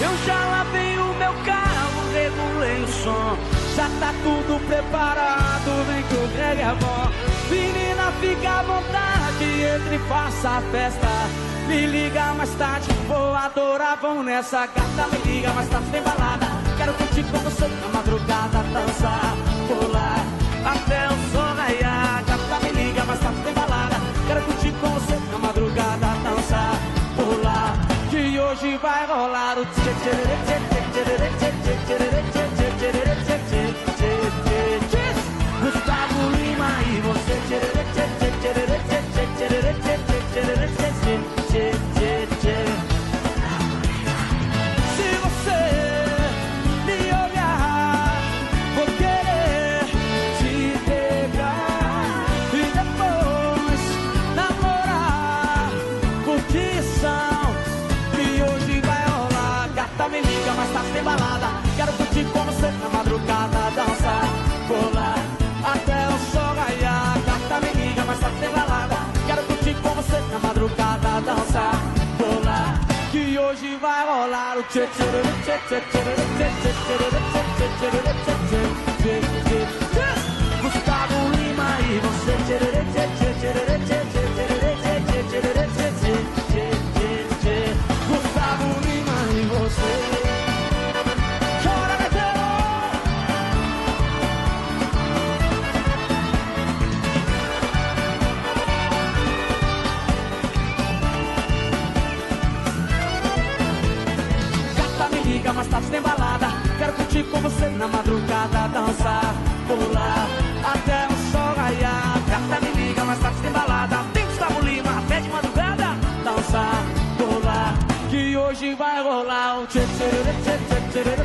Eu já lavei o meu carro, regulei o som. Já tá tudo preparado, vem que o reggae é bom. Menina, fica à vontade, entre e faça a festa. Me liga mais tarde, vou adorar, vão nessa gata. Me liga mais tarde, tem balada. Quero curtir com você na madrugada, dançar, pular até o sol raiar. Gata, me liga mais tarde, tem balada. Quero curtir com você hoje vai rolar o tchê tchê tchê tchê tchê tchê tchê tchê tá balada. Quero curtir com você na madrugada, dançar, pular até o sol raiar. Gata, me liga, mas tá sem balada. Quero curtir com você na madrugada, dançar, pular. Que hoje vai rolar o tchê tchê tchê tchê tchê tchê tchê tchê mas tarde tem balada. Quero curtir com você na madrugada, dançar, pular até o sol raiar. Gata, me liga, mas tarde tem balada. Tem Gustavo Lima até de madrugada, dançar, pular. Que hoje vai rolar o tchê tchê tchê tchê tchê